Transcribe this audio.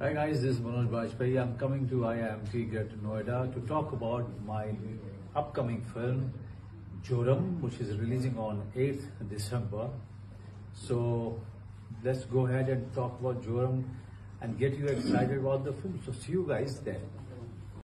Hi guys, this is Manoj Bajpayee. I'm coming to IIMT Greater Noida to talk about my upcoming film Joram, which is releasing on 8th December. So let's go ahead and talk about Joram and get you excited about the film. So see you guys there.